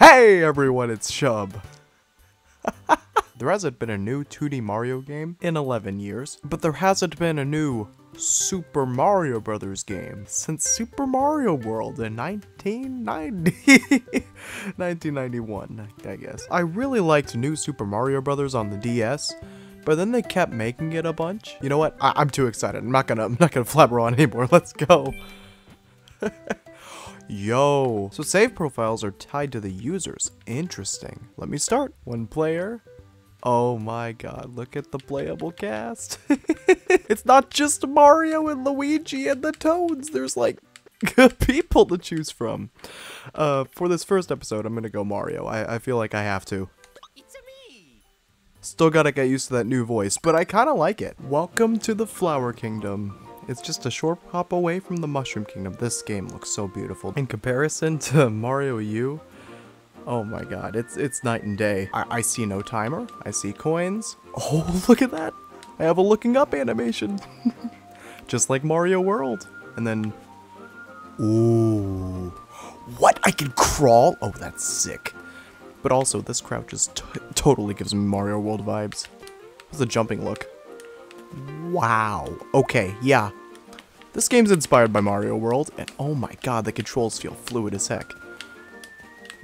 Hey everyone, it's Shub. there hasn't been a new 2D Mario game in 11 years, but there hasn't been a new Super Mario Brothers game since Super Mario World in 1990. 1991, I guess. I really liked New Super Mario Brothers on the DS, but then they kept making it a bunch. You know what? I am too excited. I'm not gonna I'm not gonna flabber on anymore. Let's go. Yo. So save profiles are tied to the users. Interesting. Let me start. One player. Oh my god, look at the playable cast. it's not just Mario and Luigi and the Toads. There's like people to choose from. Uh, for this first episode, I'm gonna go Mario. I, I feel like I have to. Still gotta get used to that new voice, but I kinda like it. Welcome to the Flower Kingdom. It's just a short hop away from the Mushroom Kingdom. This game looks so beautiful. In comparison to Mario U, oh my god, it's it's night and day. I, I see no timer. I see coins. Oh, look at that. I have a looking up animation. just like Mario World. And then, ooh. What? I can crawl? Oh, that's sick. But also, this crouch just totally gives me Mario World vibes. How's the jumping look? Wow. Okay, yeah. This game's inspired by Mario World, and oh my god, the controls feel fluid as heck.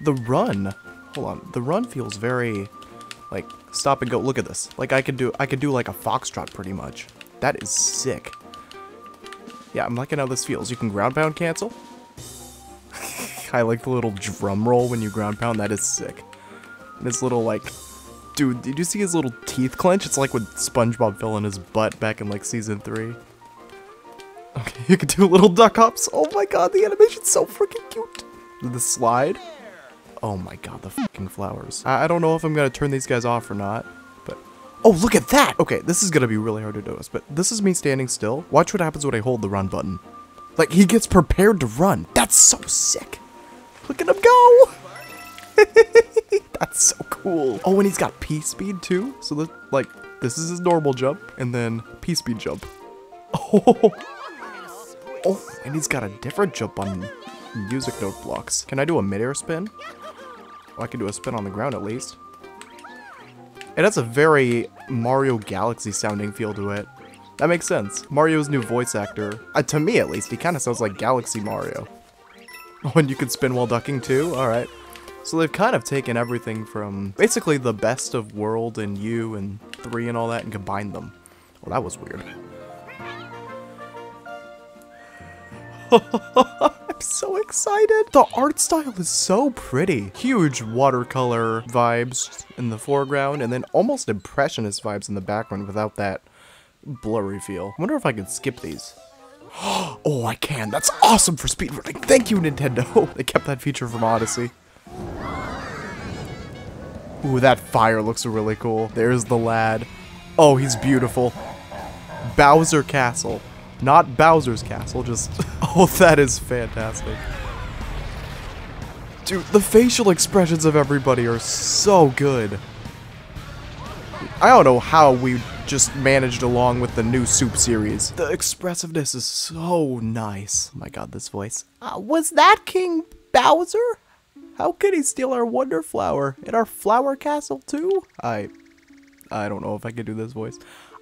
The run, hold on, the run feels very, like, stop and go, look at this. Like, I could do, I could do like a foxtrot pretty much. That is sick. Yeah, I'm liking how this feels. You can ground pound cancel. I like the little drum roll when you ground pound, that is sick. And this little, like, Dude, did you see his little teeth clench? It's like when SpongeBob fell in his butt back in like season 3. Okay, you can do little duck hops. Oh my god, the animation's so freaking cute. The slide. Oh my god, the fucking flowers. I, I don't know if I'm gonna turn these guys off or not, but... Oh, look at that! Okay, this is gonna be really hard to notice, but this is me standing still. Watch what happens when I hold the run button. Like, he gets prepared to run. That's so sick. Look at him go! That's so cool. Oh, and he's got P-Speed too. So, the, like, this is his normal jump, and then P-Speed jump. Oh, oh, and he's got a different jump on music note blocks. Can I do a midair spin? Oh, I can do a spin on the ground at least. It has a very Mario Galaxy sounding feel to it. That makes sense. Mario's new voice actor, uh, to me at least, he kind of sounds like Galaxy Mario. Oh, and you can spin while ducking too? Alright. So they've kind of taken everything from basically the best of World and U and 3 and all that and combined them. Well, that was weird. I'm so excited! The art style is so pretty. Huge watercolor vibes in the foreground and then almost impressionist vibes in the background without that blurry feel. I wonder if I could skip these. oh, I can. That's awesome for speedrunning. Thank you, Nintendo. they kept that feature from Odyssey. Ooh, that fire looks really cool. There's the lad. Oh, he's beautiful. Bowser Castle. Not Bowser's Castle, just... Oh, that is fantastic. Dude, the facial expressions of everybody are so good. I don't know how we just managed along with the new Soup series. The expressiveness is so nice. Oh my god, this voice. Uh, was that King Bowser? How could he steal our wonder flower and our flower castle too? I, I don't know if I can do this voice.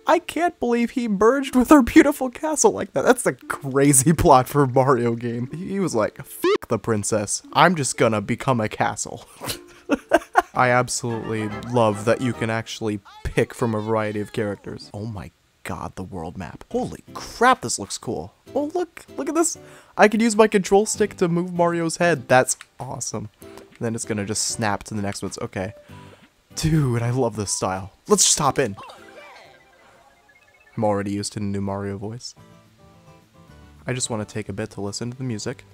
I can't believe he merged with our beautiful castle like that. That's a crazy plot for a Mario game. He was like, fuck the princess. I'm just gonna become a castle. I absolutely love that you can actually pick from a variety of characters. Oh my god, the world map. Holy crap, this looks cool. Oh, look, look at this. I can use my control stick to move Mario's head. That's awesome. And then it's gonna just snap to the next ones. Okay. Dude, I love this style. Let's just hop in. I'm already used to the new Mario voice. I just want to take a bit to listen to the music.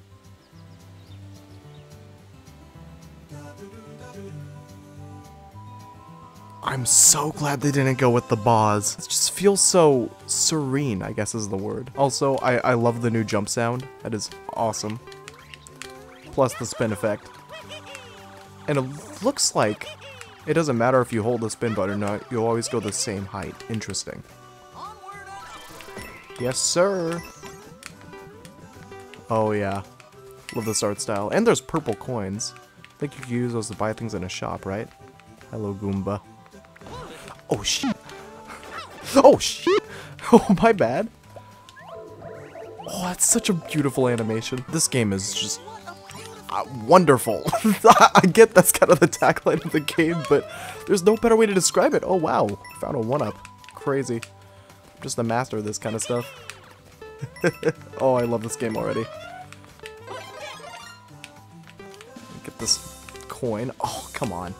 I'm so glad they didn't go with the Boz. It just feels so serene, I guess is the word. Also, I, I love the new jump sound. That is awesome. Plus the spin effect. And it looks like it doesn't matter if you hold the spin button or not, you'll always go the same height. Interesting. Yes, sir. Oh, yeah. Love this art style. And there's purple coins. I think you can use those to buy things in a shop, right? Hello, Goomba. Oh, shit. Oh, shit. Oh, my bad. Oh, that's such a beautiful animation. This game is just uh, wonderful. I get that's kind of the tagline of the game, but there's no better way to describe it. Oh, wow. Found a one-up. Crazy. I'm just the master of this kind of stuff. oh, I love this game already. Get this coin. Oh, come on.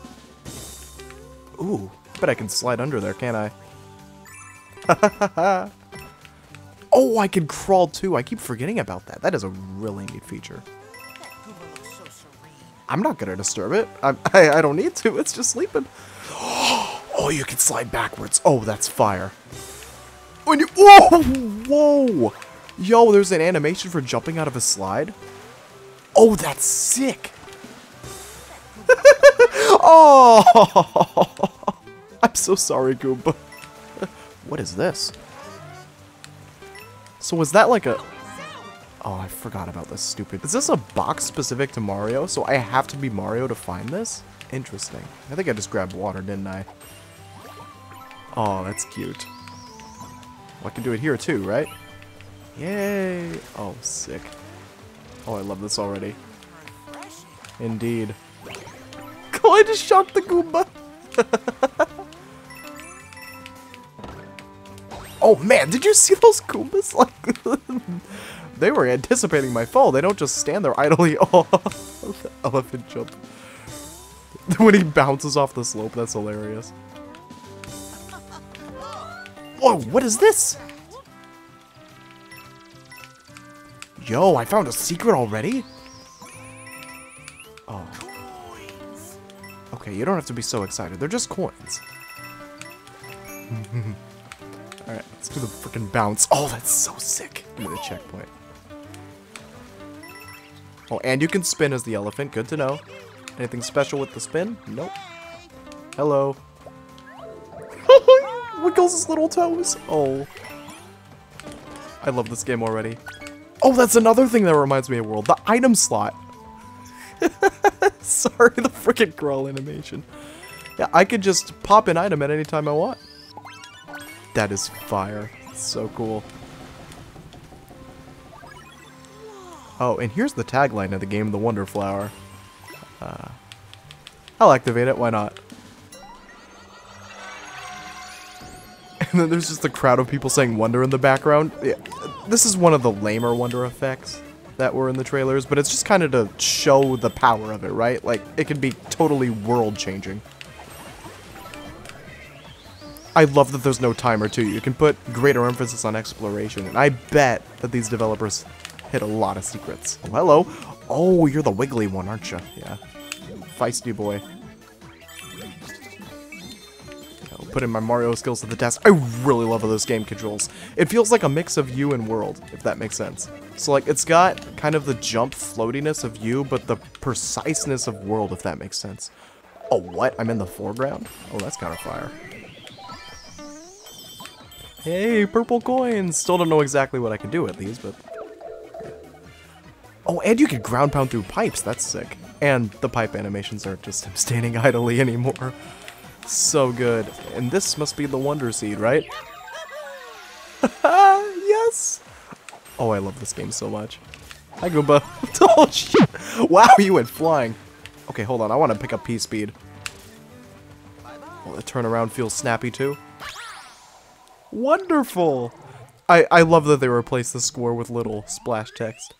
Ooh, bet I can slide under there, can't I? oh, I can crawl too. I keep forgetting about that. That is a really neat feature. I'm not gonna disturb it. I, I, I don't need to. It's just sleeping. Oh, you can slide backwards. Oh, that's fire. When you, whoa, whoa. Yo, there's an animation for jumping out of a slide. Oh, that's sick. oh, I'm so sorry, Goomba. what is this? So was that like a... Oh, I forgot about this stupid... Is this a box specific to Mario? So I have to be Mario to find this? Interesting. I think I just grabbed water, didn't I? Oh, that's cute. Well, I can do it here too, right? Yay! Oh, sick. Oh, I love this already. Indeed. Oh, I just shot the Goomba! oh man, did you see those Goombas? Like, they were anticipating my fall. They don't just stand there idly. Oh, the elephant jump. when he bounces off the slope, that's hilarious. Whoa, what is this? Yo, I found a secret already? Oh. Okay, you don't have to be so excited. They're just coins. Alright, let's do the freaking bounce. Oh, that's so sick. Give me the checkpoint. Oh, and you can spin as the elephant. Good to know. Anything special with the spin? Nope. Hello. Wiggles his little toes. Oh. I love this game already. Oh, that's another thing that reminds me of World. The item slot. Sorry, the freaking crawl animation. Yeah, I could just pop an item at any time I want. That is fire. so cool. Oh, and here's the tagline of the game, The Wonder Flower. Uh, I'll activate it, why not? And then there's just a crowd of people saying Wonder in the background. Yeah, this is one of the lamer Wonder effects that were in the trailers, but it's just kind of to show the power of it, right? Like, it can be totally world-changing. I love that there's no timer, too. You can put greater emphasis on exploration, and I bet that these developers hit a lot of secrets. Oh, hello. Oh, you're the wiggly one, aren't U? Yeah. Feisty boy. I'll put in my Mario skills to the test. I really love how game controls. It feels like a mix of U and World, if that makes sense. So, like, it's got kind of the jump floatiness of you, but the preciseness of World, if that makes sense. Oh, what? I'm in the foreground? Oh, that's kind of fire. Hey, purple coins! Still don't know exactly what I can do with these, but... Oh, and you can ground pound through pipes. That's sick. And the pipe animations aren't just him standing idly anymore. So good. And this must be the Wonder Seed, right? yes! Oh, I love this game so much. Hi, Goomba. oh, shit. Wow, you went flying. Okay, hold on. I want to pick up P-Speed. Well, the turnaround feels snappy, too. Wonderful! I, I love that they replaced the score with little splash text.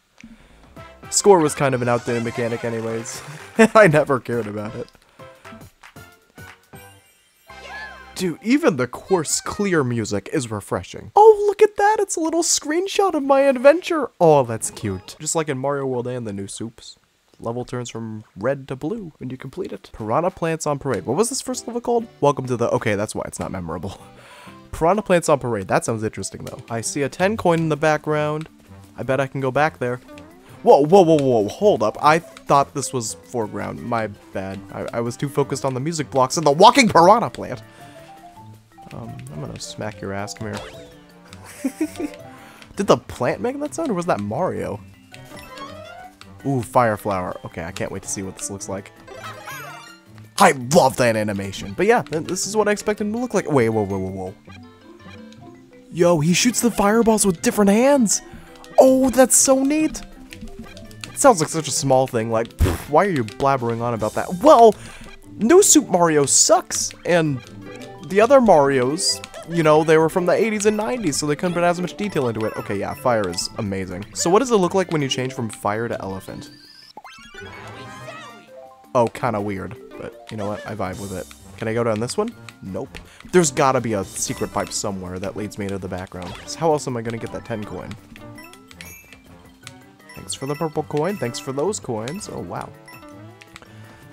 Score was kind of an outdated mechanic anyways. I never cared about it. Dude, even the course, clear music is refreshing. Oh, look at that! It's a little screenshot of my adventure! Oh, that's cute. Just like in Mario World and the new soups. Level turns from red to blue when you complete it. Piranha Plants on Parade. What was this first level called? Welcome to the... Okay, that's why it's not memorable. Piranha Plants on Parade. That sounds interesting, though. I see a 10 coin in the background. I bet I can go back there. Whoa, whoa, whoa, whoa, hold up. I thought this was foreground. My bad. I, I was too focused on the music blocks and the walking piranha plant. Um, I'm gonna smack your ass. Come here. Did the plant make that sound, or was that Mario? Ooh, fire flower. Okay, I can't wait to see what this looks like. I love that animation. But yeah, this is what I expected to look like. Wait, whoa, whoa, whoa, whoa. Yo, he shoots the fireballs with different hands. Oh, that's so neat. Sounds like such a small thing, like, pff, why are you blabbering on about that? Well, New Super Mario sucks, and the other Marios, you know, they were from the 80s and 90s, so they couldn't put as much detail into it. Okay, yeah, fire is amazing. So what does it look like when you change from fire to elephant? Oh, kind of weird, but you know what? I vibe with it. Can I go down this one? Nope. There's gotta be a secret pipe somewhere that leads me to the background. So how else am I gonna get that 10 coin? Thanks for the purple coin. Thanks for those coins. Oh, wow.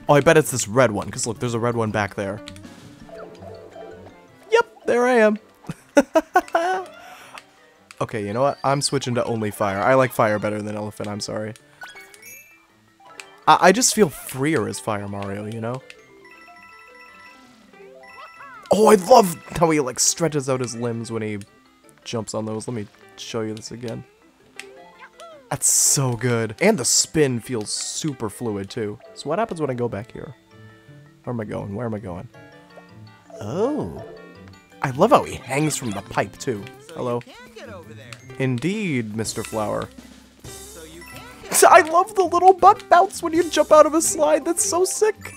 Oh, I bet it's this red one, because look, there's a red one back there. Yep, there I am. okay, you know what? I'm switching to only fire. I like fire better than elephant, I'm sorry. I, I just feel freer as Fire Mario, you know? Oh, I love how he, like, stretches out his limbs when he jumps on those. Let me show you this again. That's so good. And the spin feels super fluid, too. So what happens when I go back here? Where am I going? Where am I going? Oh. I love how he hangs from the pipe, too. Hello. Indeed, Mr. Flower. I love the little butt bounce when you jump out of a slide. That's so sick.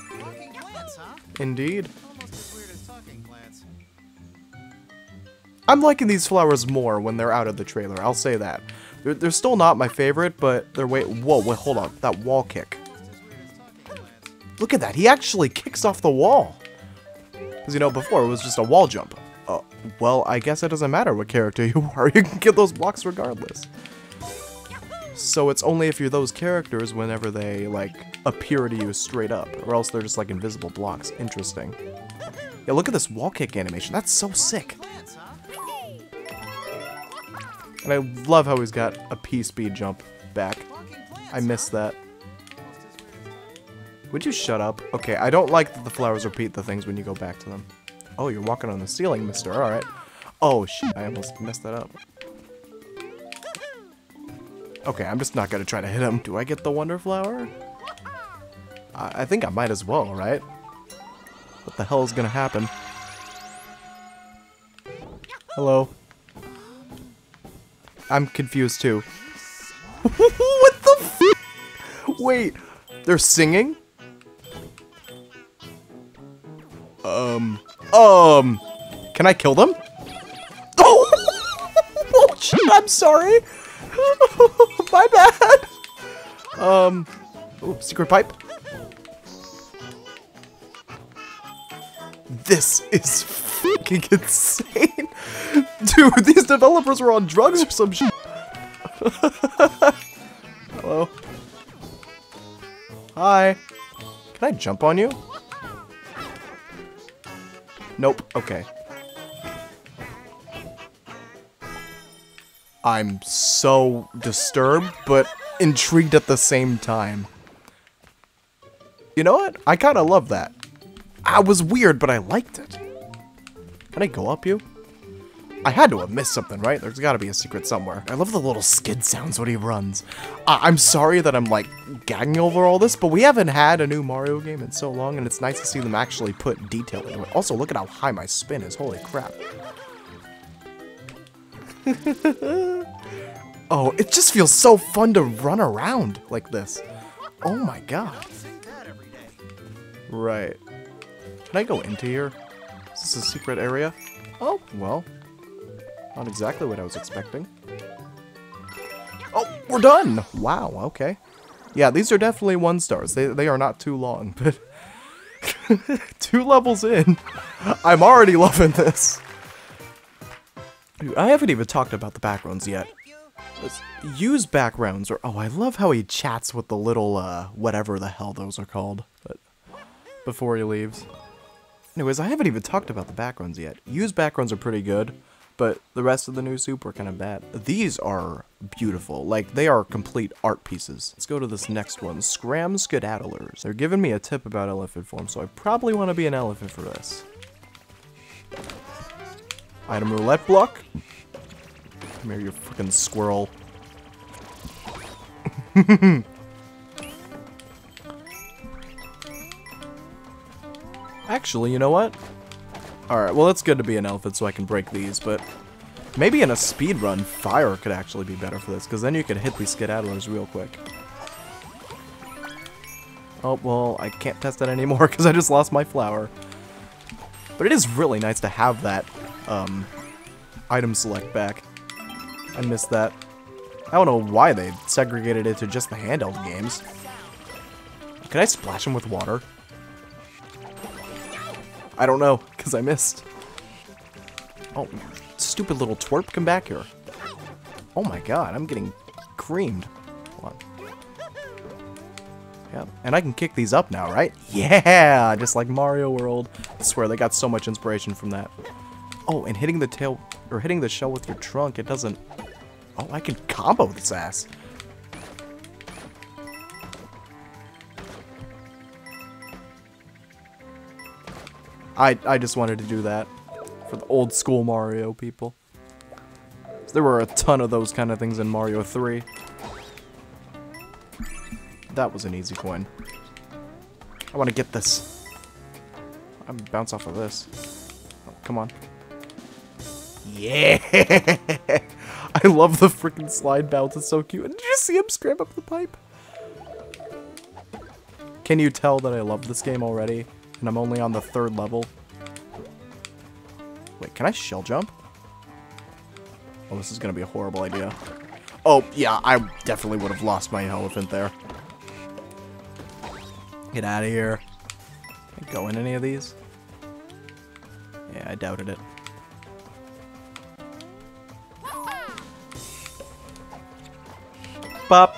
Indeed. I'm liking these flowers more when they're out of the trailer, I'll say that. They're, they're still not my favorite, but they're way- whoa, wait, hold on, that wall kick. Look at that, he actually kicks off the wall. Because, you know, before it was just a wall jump. Uh, well, I guess it doesn't matter what character you are, you can get those blocks regardless. So it's only if you're those characters whenever they, like, appear to you straight up, or else they're just, like, invisible blocks. Interesting. Yeah, look at this wall kick animation, that's so sick. And I love how he's got a P-speed jump back. I missed that. Would you shut up? Okay, I don't like that the flowers repeat the things when you go back to them. Oh, you're walking on the ceiling, mister. Alright. Oh, shit. I almost messed that up. Okay, I'm just not gonna try to hit him. Do I get the Wonder Flower? I, I think I might as well, right? What the hell is gonna happen? Hello? I'm confused too. what the f- Wait, they're singing? Um, um, can I kill them? Oh, oh shit, I'm sorry. My bad. Um, oh, secret pipe. This is fucking insane. Dude, these developers were on drugs or some shit. Hello? Hi. Can I jump on you? Nope. Okay. I'm so disturbed, but intrigued at the same time. You know what? I kind of love that. I was weird, but I liked it. Can I go up you? I had to have missed something, right? There's gotta be a secret somewhere. I love the little skid sounds when he runs. I'm sorry that I'm, like, gagging over all this, but we haven't had a new Mario game in so long, and it's nice to see them actually put detail into it. Also, look at how high my spin is. Holy crap. oh, it just feels so fun to run around like this. Oh my god. Right. Can I go into here? Is this a secret area? Oh, well. Not exactly what I was expecting. Oh, we're done! Wow, okay. Yeah, these are definitely one stars. They, they are not too long, but... two levels in. I'm already loving this. Dude, I haven't even talked about the backgrounds yet. Let's use backgrounds, or... Oh, I love how he chats with the little, uh, whatever the hell those are called. But before he leaves. Anyways, I haven't even talked about the backgrounds yet. U's backgrounds are pretty good, but the rest of the new soup were kind of bad. These are beautiful. Like, they are complete art pieces. Let's go to this next one. Scram Skedaddlers. They're giving me a tip about elephant form, so I probably want to be an elephant for this. Item roulette block. Come here, you freaking squirrel. Actually, you know what? Alright, well it's good to be an elephant so I can break these, but maybe in a speed run, fire could actually be better for this, because then you could hit these skedaddlers real quick. Oh, well, I can't test that anymore because I just lost my flower. But it is really nice to have that um, item select back. I missed that. I don't know why they segregated it to just the handheld games. Can I splash him with water? I don't know, because I missed. Oh, stupid little twerp, come back here. Oh my god, I'm getting creamed. Hold on. And I can kick these up now, right? Yeah, just like Mario World. I swear, they got so much inspiration from that. Oh, and hitting the tail, or hitting the shell with your trunk, it doesn't... Oh, I can combo this ass. I, I just wanted to do that for the old school Mario people. There were a ton of those kind of things in Mario 3. That was an easy coin. I want to get this. I'm bounce off of this. Oh, come on. Yeah! I love the freaking slide bounce. It's so cute. And Did you see him scram up the pipe? Can you tell that I love this game already? And I'm only on the third level. Wait, can I shell jump? Oh, this is gonna be a horrible idea. Oh, yeah, I definitely would have lost my elephant there. Get out of here. Can I go in any of these? Yeah, I doubted it. Bop.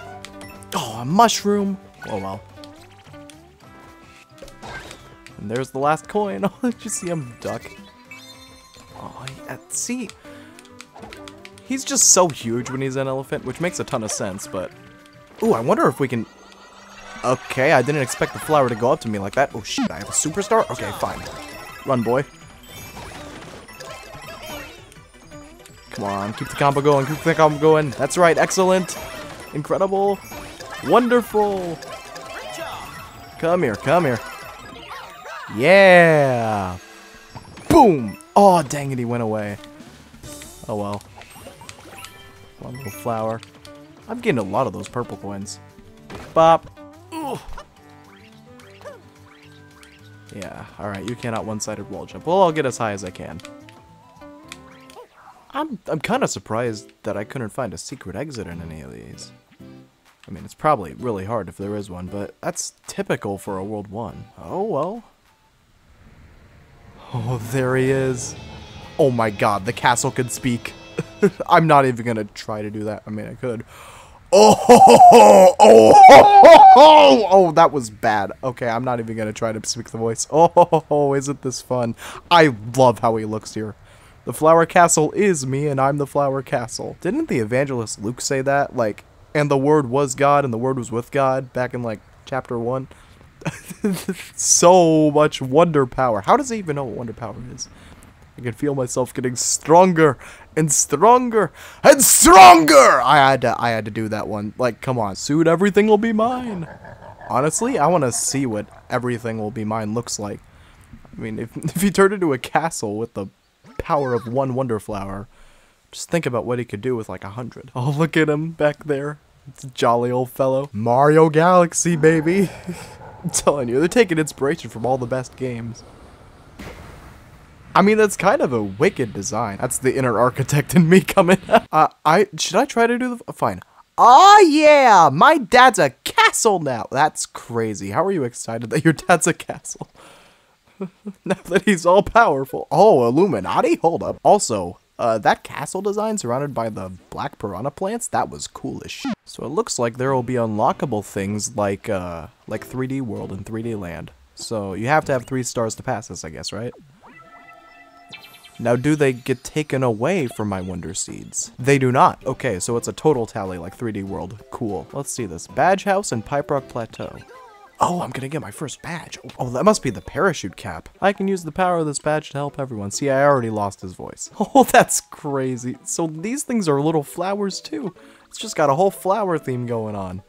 Oh, a mushroom. Oh, well. And there's the last coin. Oh, did you see him duck? Oh, yeah, uh, see, he's just so huge when he's an elephant, which makes a ton of sense, but... Ooh, I wonder if we can... Okay, I didn't expect the flower to go up to me like that. Oh, shit, I have a superstar? Okay, fine. Run, boy. Come on, keep the combo going, keep the combo going. That's right, excellent. Incredible. Wonderful. Come here, come here. Yeah. Boom. Oh, dang it, he went away. Oh, well. One little flower. I'm getting a lot of those purple coins. Bop. Ugh. Yeah, alright, you cannot one-sided wall jump. Well, I'll get as high as I can. I'm, I'm kind of surprised that I couldn't find a secret exit in any of these. I mean, it's probably really hard if there is one, but that's typical for a World 1. Oh, well. Oh, there he is. Oh my god, the castle could speak. I'm not even gonna try to do that. I mean, I could. Oh, oh, oh, oh, oh, that was bad. Okay, I'm not even gonna try to speak the voice. Oh, isn't this fun? I love how he looks here. The flower castle is me, and I'm the flower castle. Didn't the evangelist Luke say that? Like, and the word was God, and the word was with God, back in, like, chapter 1? so much wonder power. How does he even know what wonder power is? I can feel myself getting stronger and stronger and stronger. I had to I had to do that one. Like, come on, soon everything will be mine. Honestly, I want to see what everything will be mine looks like. I mean, if if he turned into a castle with the power of one wonder flower, just think about what he could do with like a hundred. Oh, look at him back there. It's a jolly old fellow. Mario Galaxy, baby. I'm telling you, they're taking inspiration from all the best games. I mean, that's kind of a wicked design. That's the inner architect in me coming. uh, I should I try to do the fine? Oh yeah, my dad's a castle now. That's crazy. How are you excited that your dad's a castle? now that he's all powerful. Oh, Illuminati? Hold up. Also, uh, that castle design surrounded by the black piranha plants, that was cool as shit. So it looks like there will be unlockable things like, uh, like 3D World and 3D Land. So you have to have three stars to pass this, I guess, right? Now, do they get taken away from my Wonder Seeds? They do not. Okay, so it's a total tally like 3D World. Cool. Let's see this. Badge House and Pipe Rock Plateau. Oh, I'm gonna get my first badge. Oh, that must be the parachute cap. I can use the power of this badge to help everyone. See, I already lost his voice. Oh, that's crazy. So these things are little flowers too. It's just got a whole flower theme going on.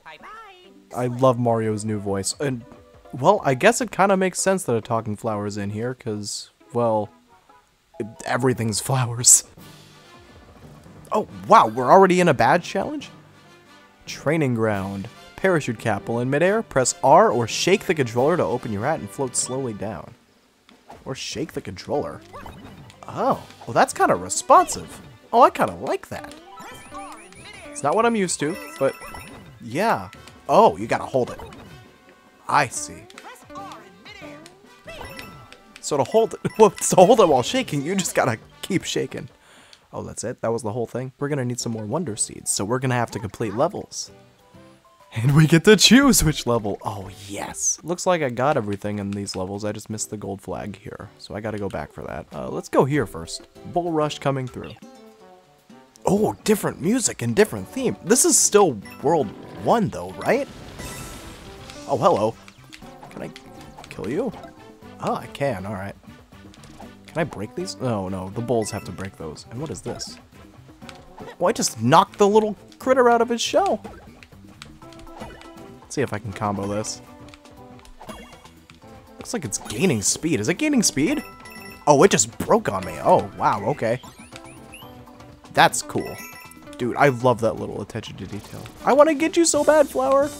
I love Mario's new voice. And Well, I guess it kind of makes sense that a talking flower is in here, because, well, it, everything's flowers. Oh, wow, we're already in a badge challenge? Training ground. Parachute cap. While in midair, press R or shake the controller to open your hat and float slowly down. Or shake the controller. Oh, well that's kind of responsive. Oh, I kind of like that. It's not what I'm used to, but yeah. Oh, you gotta hold it. I see. So to hold it, well, to hold it while shaking, you just gotta keep shaking. Oh, that's it? That was the whole thing? We're gonna need some more Wonder Seeds, so we're gonna have to complete levels. And we get to choose which level. Oh, yes. Looks like I got everything in these levels. I just missed the gold flag here. So I gotta go back for that. Uh, let's go here first. Bulrush coming through. Oh, different music and different theme. This is still World 1 though, right? Oh, hello. Can I kill you? Oh, I can. Alright. Can I break these? No, no. The bulls have to break those. And what is this? Oh, I just knocked the little critter out of his shell. See if I can combo this. Looks like it's gaining speed. Is it gaining speed? Oh, it just broke on me. Oh, wow, okay. That's cool. Dude, I love that little attention to detail. I want to get you so bad, Flower.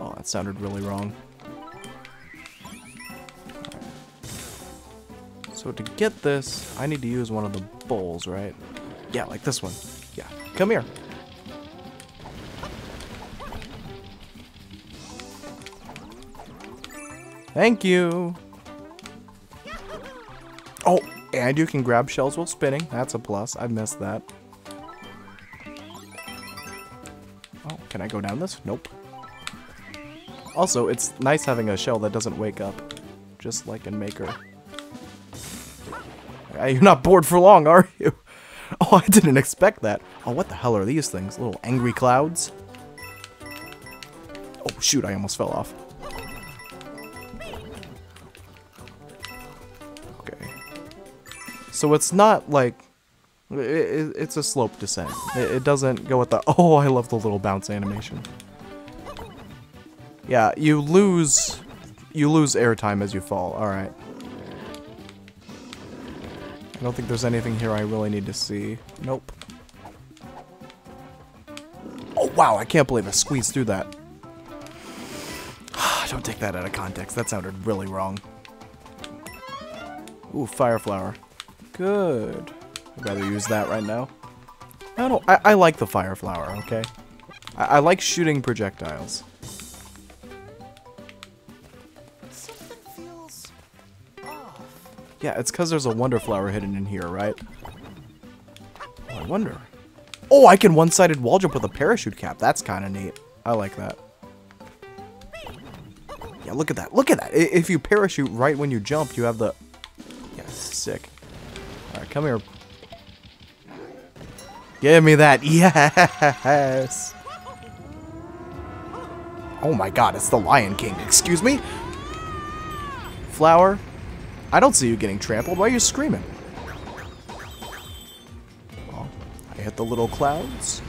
Oh, that sounded really wrong. So to get this, I need to use one of the bowls, right? Yeah, like this one. Yeah, come here. Thank you. Oh, and you can grab shells while spinning. That's a plus. I missed that. Oh, can I go down this? Nope. Also, it's nice having a shell that doesn't wake up. Just like in Maker. You're not bored for long, are you? Oh, I didn't expect that. Oh, what the hell are these things? Little angry clouds? Oh, shoot, I almost fell off. So it's not like... It, it, it's a slope descent. It, it doesn't go with the... Oh, I love the little bounce animation. Yeah, you lose... You lose airtime as you fall. Alright. I don't think there's anything here I really need to see. Nope. Oh, wow, I can't believe I squeezed through that. don't take that out of context. That sounded really wrong. Ooh, fire flower. Good. I'd rather use that right now. I don't. I, I like the fire flower. Okay. I, I like shooting projectiles. Yeah, it's because there's a wonder flower hidden in here, right? Oh, I wonder. Oh, I can one-sided wall jump with a parachute cap. That's kind of neat. I like that. Yeah, look at that. Look at that. If you parachute right when you jump, you have the... Yeah, sick. Come here. Give me that. Yes. Oh my god, it's the Lion King. Excuse me? Flower? I don't see you getting trampled. Why are you screaming? Oh, I hit the little clouds.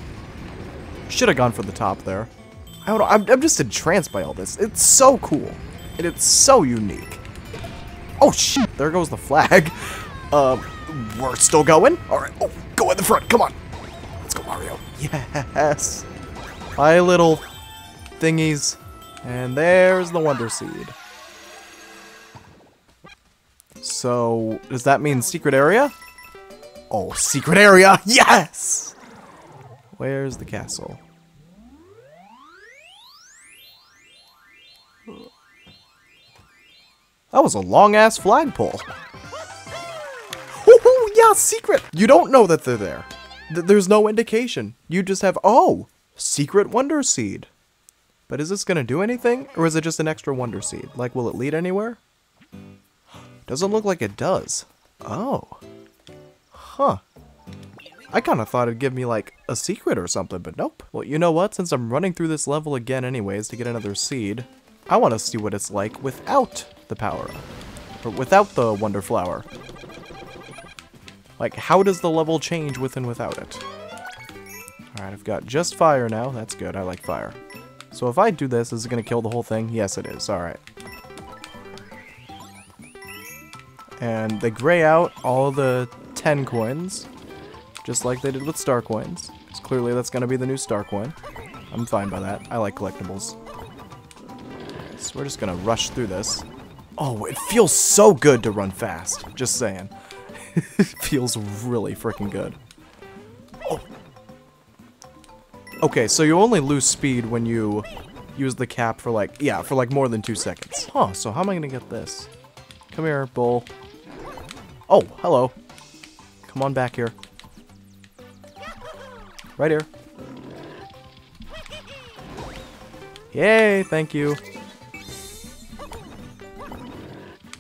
Should have gone for the top there. I don't know. I'm, I'm just entranced by all this. It's so cool. And it's so unique. Oh, shit. There goes the flag. Um, we're still going? Alright. Oh, go in the front. Come on. Let's go, Mario. Yes. Hi, little thingies. And there's the Wonder Seed. So, does that mean secret area? Oh, secret area! Yes! Where's the castle? That was a long-ass flagpole yeah, secret. You don't know that they're there. Th there's no indication. You just have, oh, secret wonder seed. But is this going to do anything? Or is it just an extra wonder seed? Like, will it lead anywhere? Doesn't look like it does. Oh. Huh. I kind of thought it'd give me, like, a secret or something, but nope. Well, you know what? Since I'm running through this level again anyways to get another seed, I want to see what it's like without the power-up. Or without the Wonder Flower. Like, how does the level change with and without it? Alright, I've got just fire now. That's good. I like fire. So if I do this, is it going to kill the whole thing? Yes, it is. Alright. And they gray out all the 10 coins, just like they did with star coins. Because clearly that's going to be the new star coin. I'm fine by that. I like collectibles. So we're just going to rush through this. Oh, it feels so good to run fast. Just saying. feels really freaking good. Oh. Okay, so you only lose speed when you use the cap for like, yeah, for like more than two seconds. Huh, so how am I to get this? Come here, bull. Oh, hello. Come on back here. Right here. Yay, thank you.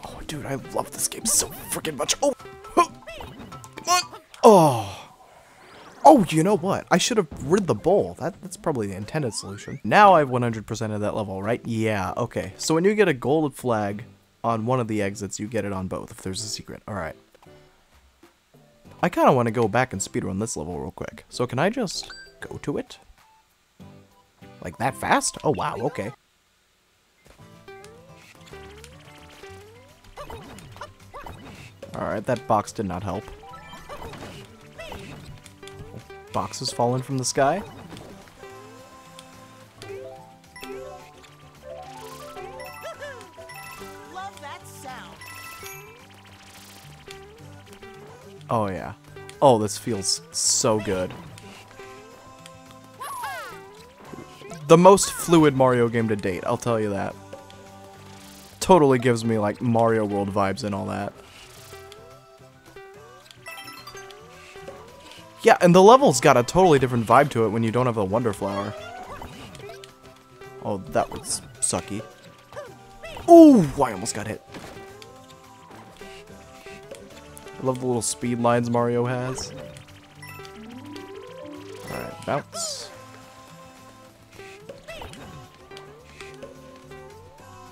Oh, dude, I love this game so freaking much. Oh. Oh. Oh, you know what? I should have rid the bowl. That, that's probably the intended solution. Now I've 100% of that level, right? Yeah, okay. So when you get a gold flag on one of the exits, you get it on both if there's a secret. Alright. I kind of want to go back and speedrun this level real quick. So can I just go to it? Like that fast? Oh wow, okay. Alright, that box did not help. Boxes falling from the sky. Oh yeah. Oh, this feels so good. The most fluid Mario game to date, I'll tell you that. Totally gives me like Mario World vibes and all that. Yeah, and the level's got a totally different vibe to it when you don't have the Wonder Flower. Oh, that was sucky. Ooh, I almost got hit. I love the little speed lines Mario has.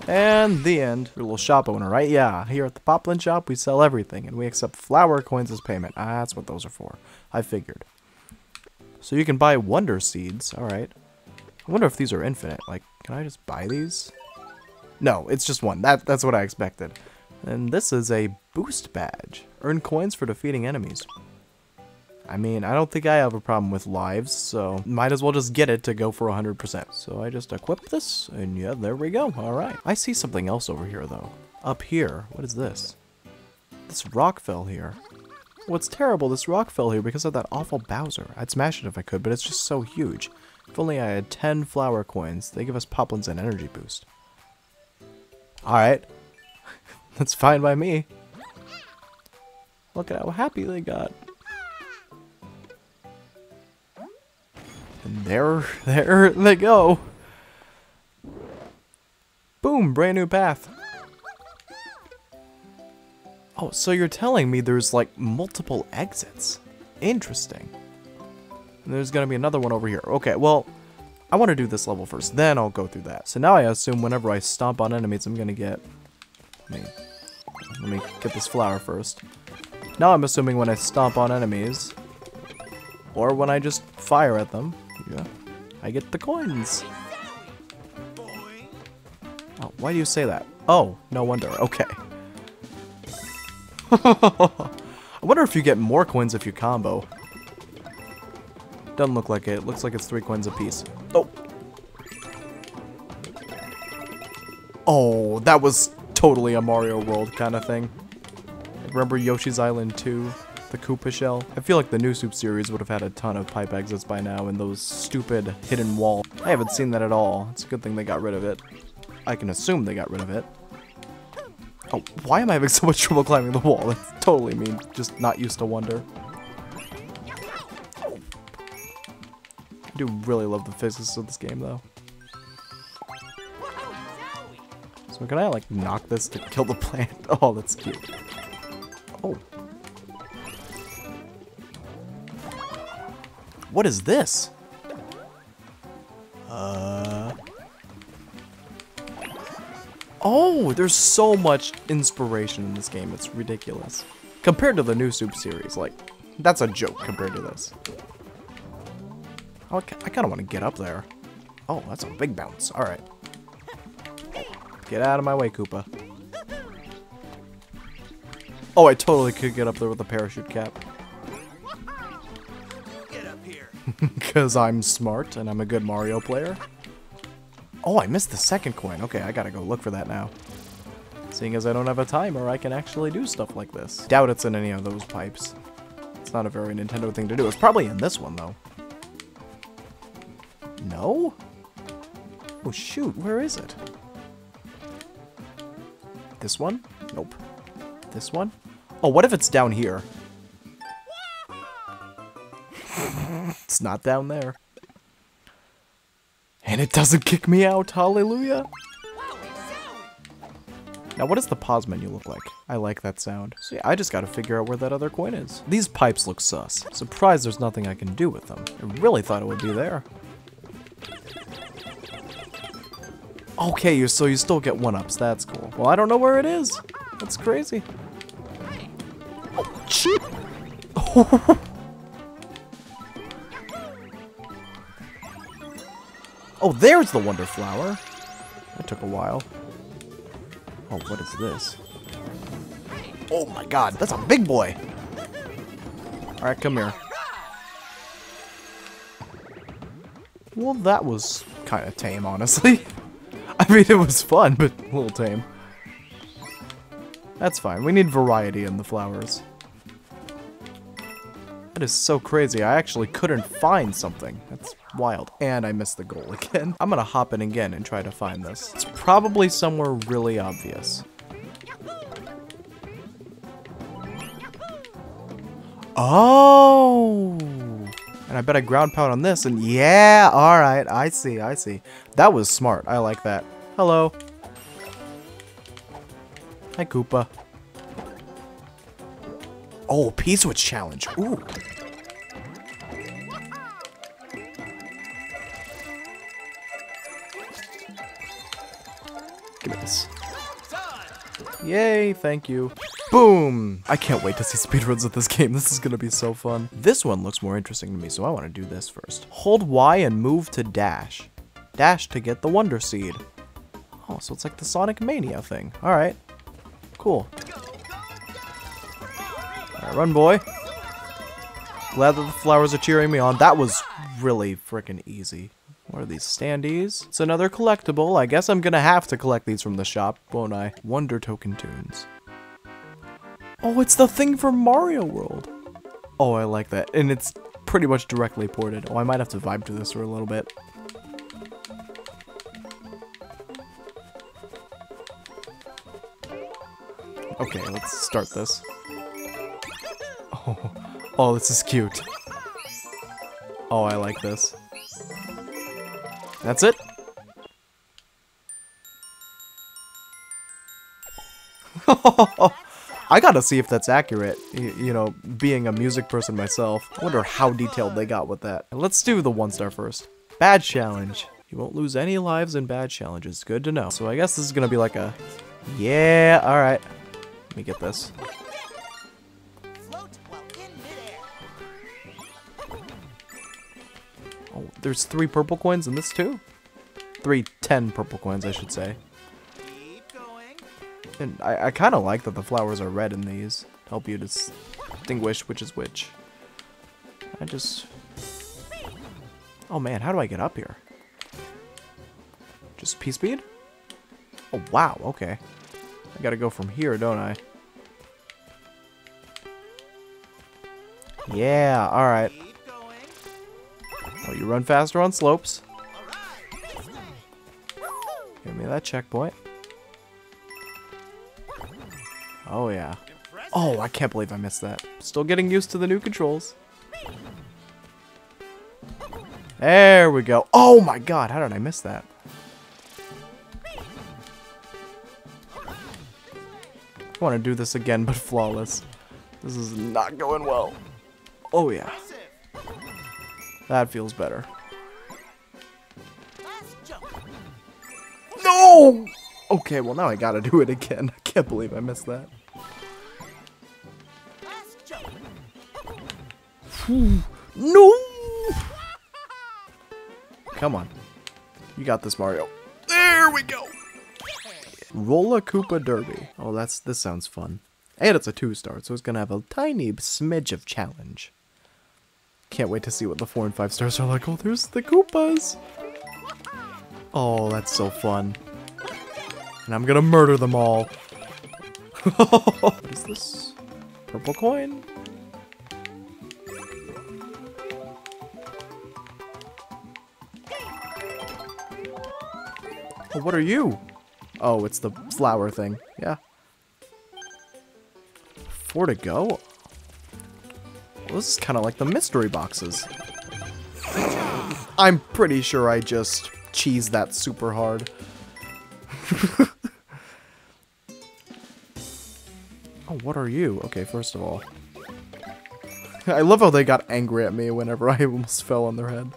And the end. Your little shop owner, right? Yeah, here at the Poplin shop, we sell everything, and we accept flower coins as payment. Ah, that's what those are for. I figured. So you can buy Wonder Seeds. Alright. I wonder if these are infinite. Like, can I just buy these? No, it's just one. That That's what I expected. And this is a boost badge. Earn coins for defeating enemies. I mean, I don't think I have a problem with lives, so might as well just get it to go for 100%. So I just equip this, and yeah, there we go. All right. I see something else over here, though. Up here. What is this? This rock fell here. What's terrible, this rock fell here because of that awful Bowser. I'd smash it if I could, but it's just so huge. If only I had 10 flower coins, they give us Poplins an energy boost. Alright. That's fine by me. Look at how happy they got. And there, there they go. Boom, brand new path. Oh, so you're telling me there's like multiple exits. Interesting. And there's gonna be another one over here. Okay, well, I want to do this level first, then I'll go through that. So now I assume whenever I stomp on enemies, I'm gonna get... Let me, let me get this flower first. Now I'm assuming when I stomp on enemies, or when I just fire at them, yeah, I get the coins. Oh, why do you say that? Oh, no wonder. Okay. I wonder if you get more coins if you combo. Doesn't look like it. Looks like it's three coins apiece. Oh. Oh, that was totally a Mario World kind of thing. Remember Yoshi's Island 2? The Koopa Shell? I feel like the new Soup series would have had a ton of pipe exits by now and those stupid hidden wall. I haven't seen that at all. It's a good thing they got rid of it. I can assume they got rid of it. Oh, why am I having so much trouble climbing the wall? That's totally me, just not used to Wonder. I do really love the physics of this game, though. So can I, like, knock this to kill the plant? Oh, that's cute. Oh. What is this? Uh... Oh, there's so much inspiration in this game. It's ridiculous. Compared to the new Soup series, like, that's a joke compared to this. Oh, I kind of want to get up there. Oh, that's a big bounce. All right. Get out of my way, Koopa. Oh, I totally could get up there with a parachute cap. Because I'm smart and I'm a good Mario player. Oh, I missed the second coin. Okay, I gotta go look for that now. Seeing as I don't have a timer, I can actually do stuff like this. Doubt it's in any of those pipes. It's not a very Nintendo thing to do. It's probably in this one, though. No? Oh, shoot. Where is it? This one? Nope. This one? Oh, what if it's down here? It's not down there. And it doesn't kick me out. Hallelujah. Now, what does the pause menu look like? I like that sound. So yeah, I just gotta figure out where that other coin is. These pipes look sus. Surprised there's nothing I can do with them. I really thought it would be there. Okay, so you still get one-ups. That's cool. Well, I don't know where it is. That's crazy. Oh! oh, there's the Wonder Flower. That took a while. Oh, what is this? Oh my god, that's a big boy! Alright, come here. Well, that was kind of tame, honestly. I mean, it was fun, but a little tame. That's fine. We need variety in the flowers. That is so crazy. I actually couldn't find something. That's wild. And I missed the goal again. I'm gonna hop in again and try to find this. It's probably somewhere really obvious. Oh! And I bet I ground pound on this and yeah, alright, I see, I see. That was smart, I like that. Hello. Hi, Koopa. Oh, P-Switch challenge. Ooh. This. Yay, thank you. Boom! I can't wait to see speedruns of this game. This is gonna be so fun. This one looks more interesting to me, so I want to do this first. Hold Y and move to dash. Dash to get the Wonder Seed. Oh, so it's like the Sonic Mania thing. Alright. Cool. Run, boy. Glad that the flowers are cheering me on. That was really freaking easy. What are these standees? It's another collectible. I guess I'm gonna have to collect these from the shop, won't I? Wonder Token Tunes. Oh, it's the thing from Mario World. Oh, I like that. And it's pretty much directly ported. Oh, I might have to vibe to this for a little bit. Okay, let's start this. Oh, oh, this is cute. Oh, I like this. That's it? I gotta see if that's accurate, y you know, being a music person myself. I wonder how detailed they got with that. Let's do the one star first. Bad challenge. You won't lose any lives in bad challenges. Good to know. So I guess this is gonna be like a... Yeah, alright. Let me get this. There's three purple coins in this too? Three ten purple coins, I should say. And I, I kind of like that the flowers are red in these. To help you dis distinguish which is which. I just... Oh man, how do I get up here? Just P-speed? Oh wow, okay. I gotta go from here, don't I? Yeah, alright. Oh, you run faster on slopes. Give me that checkpoint. Oh yeah. Oh, I can't believe I missed that. Still getting used to the new controls. There we go. Oh my god, how did I miss that? I want to do this again, but flawless. This is not going well. Oh yeah. That feels better. No! Okay, well now I gotta do it again. I can't believe I missed that. No! Come on. You got this, Mario. There we go. Rolla Koopa Derby. Oh, that's this sounds fun. And it's a two star, so it's gonna have a tiny smidge of challenge. Can't wait to see what the four and five stars are like. Oh, there's the Koopas. Oh, that's so fun. And I'm gonna murder them all. what is this? Purple coin? Oh, what are you? Oh, it's the flower thing. Yeah. Four to go? This is kind of like the mystery boxes. I'm pretty sure I just cheesed that super hard. oh, what are you? Okay, first of all. I love how they got angry at me whenever I almost fell on their head.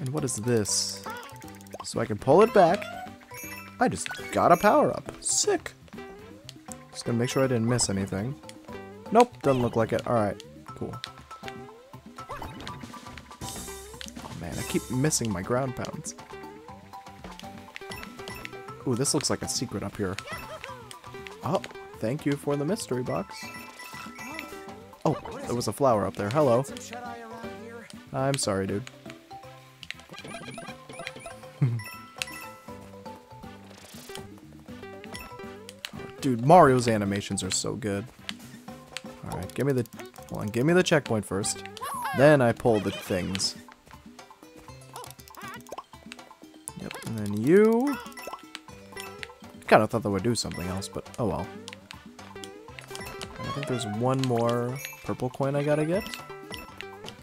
And what is this? So I can pull it back. I just got a power up. Sick. Just gonna make sure I didn't miss anything. Nope, doesn't look like it. Alright, cool. Oh man, I keep missing my ground pounds. Ooh, this looks like a secret up here. Oh, thank you for the mystery box. Oh, there was a flower up there. Hello. I'm sorry, dude. dude, Mario's animations are so good. Alright, give me the... On, give me the checkpoint first. Then I pull the things. Yep, and then you... Kinda thought that would do something else, but oh well. I think there's one more purple coin I gotta get.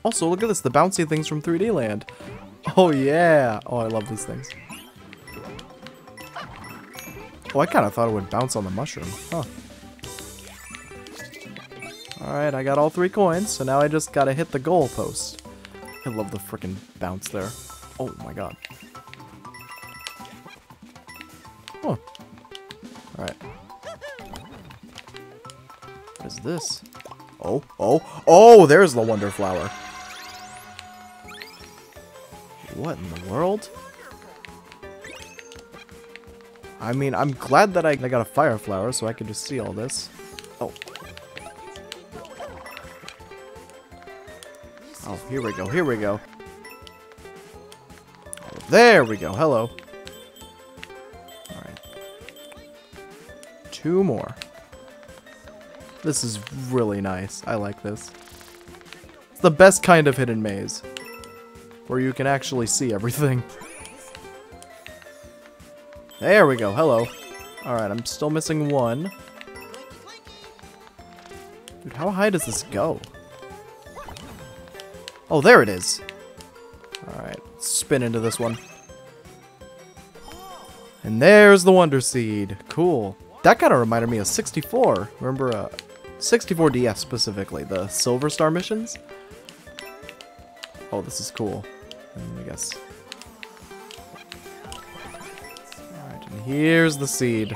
Also, look at this, the bouncy things from 3D Land. Oh yeah! Oh, I love these things. Oh, I kind of thought it would bounce on the mushroom. Huh. Alright, I got all three coins, so now I just gotta hit the goal post. I love the freaking bounce there. Oh my god. Huh. Alright. What is this? Oh, oh, oh, there's the Wonder Flower. What in the world? I mean, I'm glad that I, I got a fire flower so I can just see all this. Here we go, here we go. There we go, hello. Alright. Two more. This is really nice. I like this. It's the best kind of hidden maze. Where you can actually see everything. There we go. Hello. Alright, I'm still missing one. Dude, how high does this go? Oh, there it is. Alright, spin into this one. And there's the Wonder Seed. Cool. That kind of reminded me of 64. Remember, uh, 64 DS specifically, the Silver Star missions? Oh, this is cool. I guess Alright, and Here's the seed.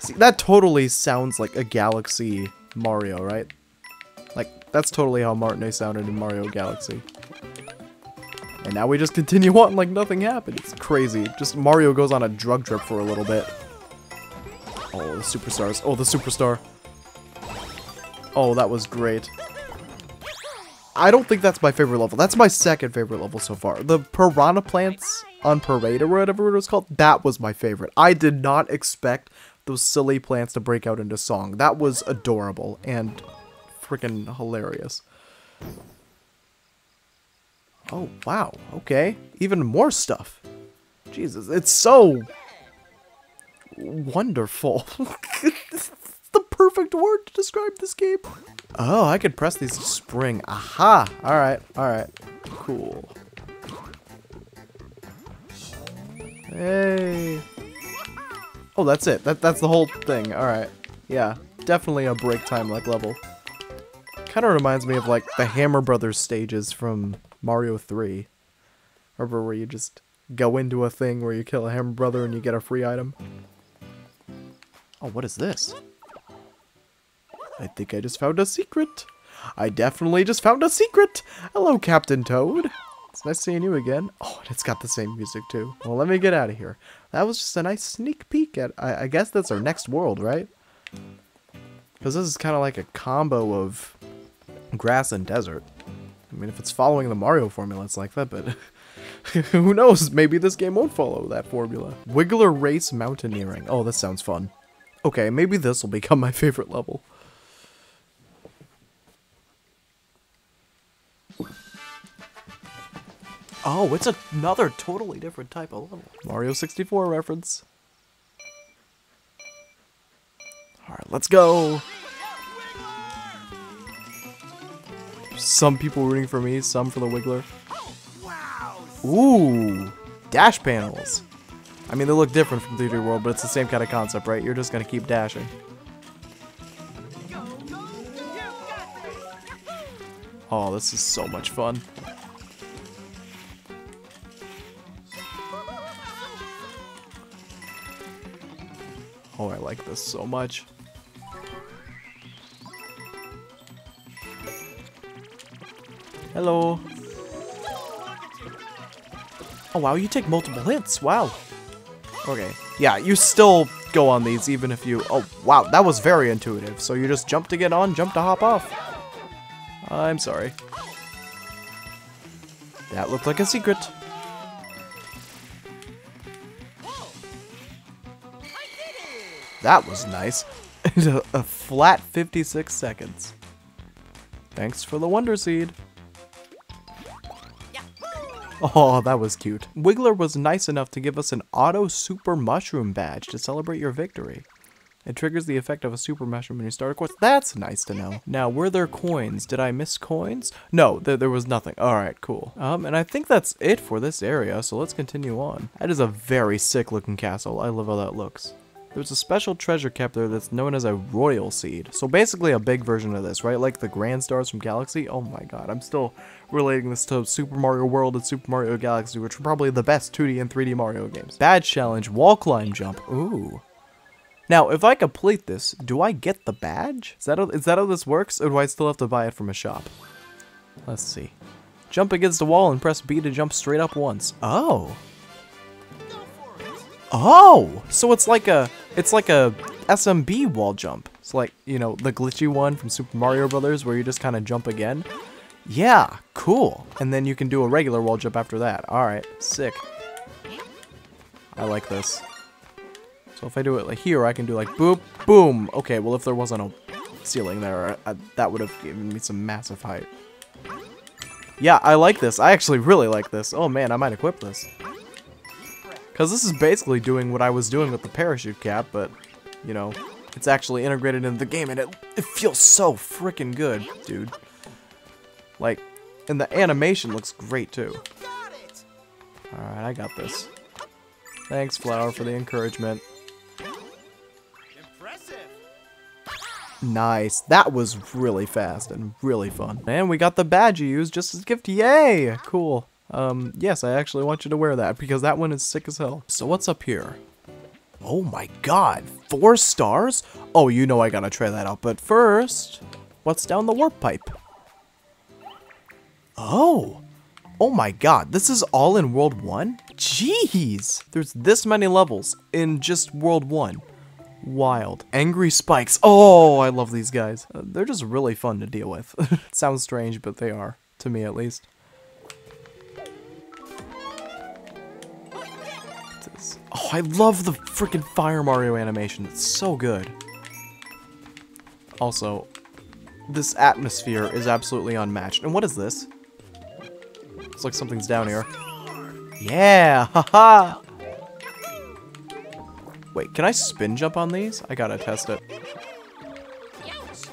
See, that totally sounds like a Galaxy Mario, right? That's totally how Martinet sounded in Mario Galaxy. And now we just continue on like nothing happened. It's crazy. Just Mario goes on a drug trip for a little bit. Oh, the superstars. Oh, the superstar. Oh, that was great. I don't think that's my favorite level. That's my second favorite level so far. The piranha plants on Parade or whatever it was called, that was my favorite. I did not expect those silly plants to break out into song. That was adorable and freaking hilarious. Oh, wow. Okay. Even more stuff. Jesus, it's so wonderful. it's the perfect word to describe this game. Oh, I could press these to spring. Aha! Alright, alright. Cool. Hey. Oh, that's it. That That's the whole thing. Alright. Yeah, definitely a break time like level. Kind of reminds me of like the Hammer Brothers stages from Mario 3. Remember where you just go into a thing where you kill a Hammer Brother and you get a free item? Oh, what is this? I think I just found a secret. I definitely just found a secret. Hello, Captain Toad. It's nice seeing you again. Oh, and it's got the same music too. Well, let me get out of here. That was just a nice sneak peek at, I, I guess that's our next world, right? Because this is kind of like a combo of grass and desert. I mean, if it's following the Mario formula, it's like that, but who knows? Maybe this game won't follow that formula. Wiggler Race Mountaineering. Oh, this sounds fun. Okay, maybe this will become my favorite level. Oh, it's another totally different type of level. Mario 64 reference. Alright, let's go! Some people rooting for me, some for the Wiggler. Wow. Ooh, dash panels. I mean, they look different from 3D World, but it's the same kind of concept, right? You're just gonna keep dashing. Go, go. You got this. Oh, this is so much fun. Oh, I like this so much. Hello. Oh, wow, you take multiple hits. Wow. Okay. Yeah, you still go on these even if you... Oh, wow, that was very intuitive. So you just jump to get on, jump to hop off. I'm sorry. That looked like a secret. That was nice. a, flat 56 seconds. Thanks for the Wonder Seed. Oh, that was cute. Wiggler was nice enough to give us an Auto Super Mushroom badge to celebrate your victory. It triggers the effect of a super mushroom when you start a course. That's nice to know. Now, were there coins? Did I miss coins? No, th there was nothing. Alright, cool. Um, and I think that's it for this area, so let's continue on. That is a very sick looking castle. I love how that looks. There's a special treasure kept there that's known as a royal seed. So basically a big version of this, right? Like the Grand Stars from Galaxy. Oh my god, I'm still relating this to Super Mario World and Super Mario Galaxy, which are probably the best 2D and 3D Mario games. Badge challenge, wall climb jump. Ooh. Now, if I complete this, do I get the badge? Is that, how, is that how this works, or do I still have to buy it from a shop? Let's see. Jump against the wall and press B to jump straight up once. Oh. Oh, so it's like a it's like a SMB wall jump. It's like, you know, the glitchy one from Super Mario Brothers where you just kind of jump again. Yeah, cool. And then you can do a regular wall jump after that. All right, sick. I like this. So if I do it like here, I can do like boop, boom. Okay, well if there wasn't a ceiling there, uh, that would have given me some massive height. Yeah, I like this. I actually really like this. Oh man, I might equip this. Because this is basically doing what I was doing with the parachute cap, but, you know, it's actually integrated into the game, and it, it feels so freaking good, dude. Like, and the animation looks great, too. Alright, I got this. Thanks, Flower, for the encouragement. Impressive. Nice. That was really fast and really fun. And we got the badge you used just as a gift. Yay! Cool. Um, yes, I actually want you to wear that because that one is sick as hell. So what's up here? Oh my god, four stars? Oh, you know I gotta try that out, but first, what's down the warp pipe? Oh, oh my god, this is all in World 1? Jeez, there's this many levels in just World 1. Wild. Angry spikes. Oh, I love these guys. Uh, they're just really fun to deal with. Sounds strange, but they are. To me, at least. Oh, I love the freaking Fire Mario animation. It's so good. Also, this atmosphere is absolutely unmatched. And what is this? It's like something's down here. Yeah! Haha! Wait, can I spin jump on these? I gotta test it.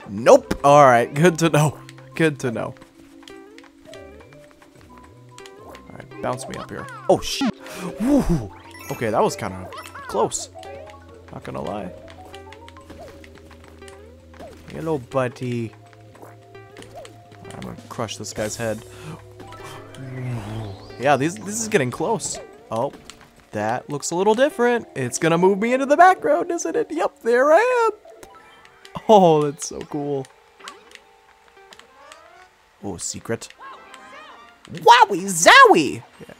Nope! Alright, good to know. Good to know. Alright, bounce me up here. Oh, shit! Woo! Okay, that was kind of close. Not gonna lie. Hello, buddy. I'm gonna crush this guy's head. Yeah, these, this is getting close. Oh, that looks a little different. It's gonna move me into the background, isn't it? Yep, there I am. Oh, that's so cool. Oh, secret. Wowie zowie! Yeah.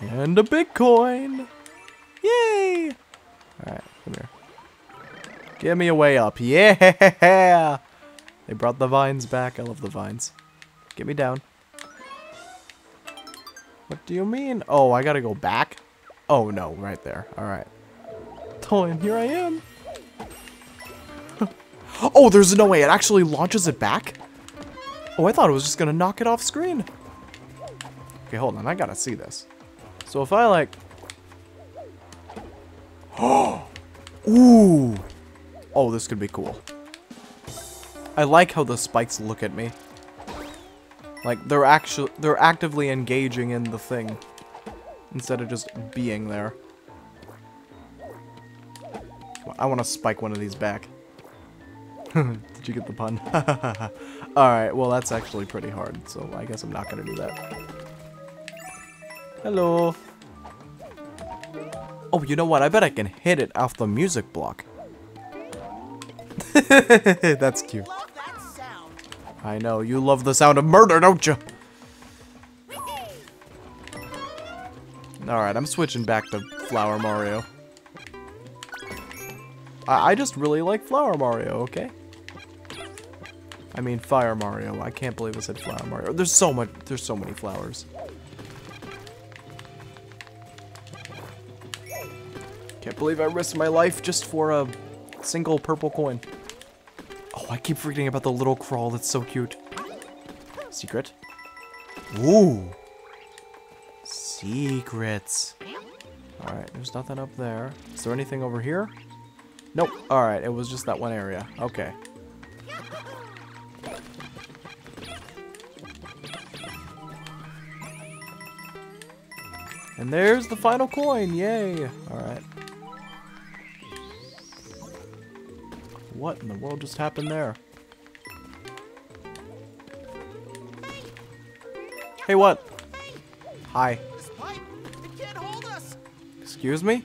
And a big coin! Yay! Alright, come here. Give me a way up. Yeah! They brought the vines back. I love the vines. Get me down. What do you mean? Oh, I gotta go back? Oh, no, right there. Alright. Toyin, here I am. oh, there's no way. It actually launches it back? Oh, I thought it was just gonna knock it off screen. Okay, hold on. I gotta see this. So if I, like... Oh! Ooh! Oh, this could be cool. I like how the spikes look at me. Like they're actually they're actively engaging in the thing instead of just being there. I want to spike one of these back. Did you get the pun? Alright, well that's actually pretty hard, so I guess I'm not going to do that. Hello. Oh, you know what? I bet I can hit it off the music block. that's cute. Love that sound. I know, you love the sound of murder, don't you? Alright, I'm switching back to Flower Mario. I, I just really like Flower Mario, okay? I mean Fire Mario. I can't believe I said Flower Mario. There's so much there's so many flowers. Can't believe I risked my life just for a single purple coin. Oh, I keep forgetting about the little crawl. That's so cute. Secret. Ooh. Secrets. Alright, there's nothing up there. Is there anything over here? Nope. Alright, it was just that one area. Okay. And there's the final coin. Yay. Alright. What in the world just happened there? Hey, what? Hi. Excuse me?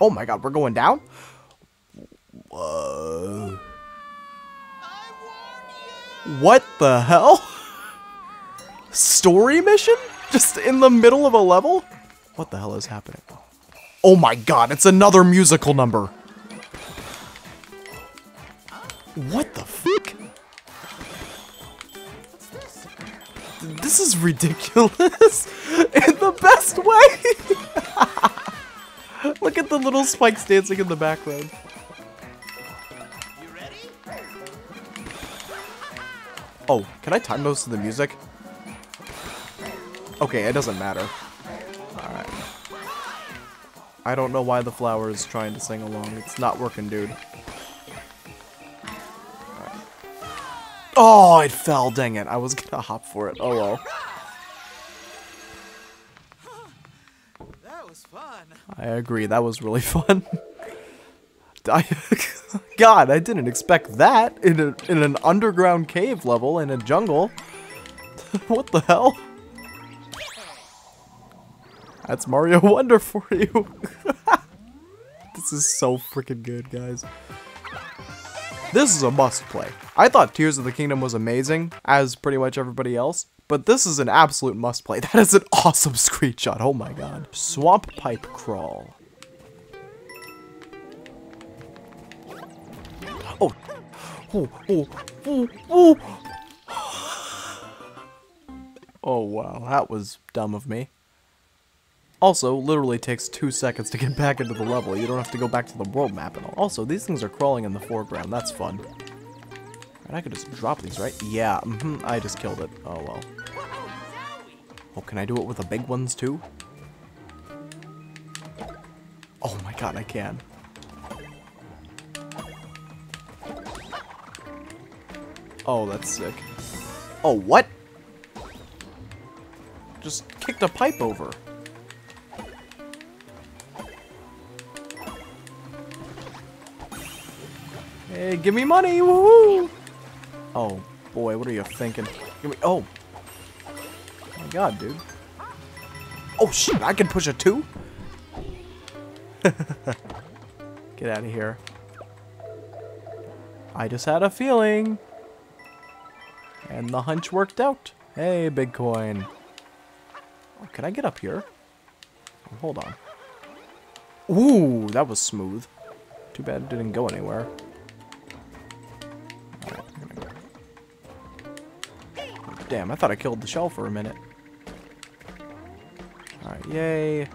Oh my god, we're going down? Whoa. What the hell? Story mission? Just in the middle of a level? What the hell is happening? Oh my god, it's another musical number. What the fuck? This is ridiculous in the best way. Look at the little spikes dancing in the background. Oh, can I time those to the music? Okay, it doesn't matter. Alright. I don't know why the flower is trying to sing along. It's not working, dude. Oh, it fell, dang it. I was gonna hop for it. Oh well. That was fun. I agree, that was really fun. I, God, I didn't expect that in, a, in an underground cave level in a jungle. what the hell? That's Mario Wonder for you. this is so freaking good, guys. This is a must play. I thought Tears of the Kingdom was amazing, as pretty much everybody else, but this is an absolute must play. That is an awesome screenshot. Oh my god. Swamp Pipe Crawl. Oh. Oh, oh, oh, oh. Oh wow, that was dumb of me. Also, literally takes two seconds to get back into the level. You don't have to go back to the world map and all. Also, these things are crawling in the foreground. That's fun. And I could just drop these, right? Yeah, mm -hmm, I just killed it. Oh, well. Oh, can I do it with the big ones, too? Oh my god, I can. Oh, that's sick. Oh, what? Just kicked a pipe over. Hey, give me money! Woohoo! Oh boy, what are you thinking? Give me. Oh. oh my god, dude. Oh shit! I can push a two. Get out of here. I just had a feeling. And the hunch worked out. Hey, big coin. Oh, can I get up here? Oh, hold on. Ooh, that was smooth. Too bad it didn't go anywhere. Damn, I thought I killed the shell for a minute. Alright, yay.